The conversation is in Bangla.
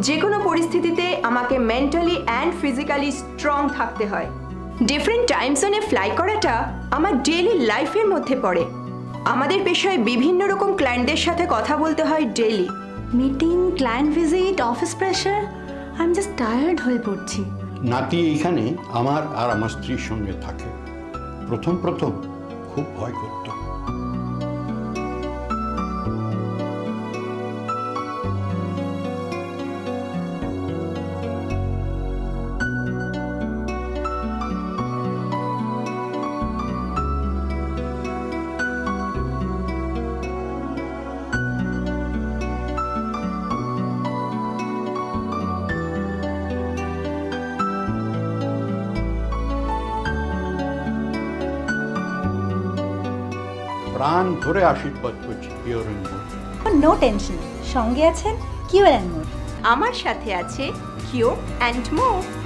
যে কোনো পরিস্থিতিতে আমাকে মেন্টালি অ্যান্ড ফিজিক্যালি স্ট্রং থাকতে হয়। ডিফারেন্ট টাইম জোনে ফ্লাই করাটা আমার ডেইলি লাইফের মধ্যে পড়ে। আমাদের পেশায় বিভিন্ন রকম ক্লায়েন্টদের সাথে কথা বলতে হয় daily meeting client visit office pressure I am just tired হয়ে পড়ছি। নাতি এইখানে আমার আর আমার স্ত্রীর সঙ্গে থাকে। প্রথম প্রথম খুব ভয় করতো। প্রাণ ধরে আশীর্বাদ করছি পিওরেন নো টেনশন সঙ্গে আছেন কিউর অ্যান্ড মোর। আমার সাথে আছে কিও অ্যান্ড মো থ্যাংক ইউ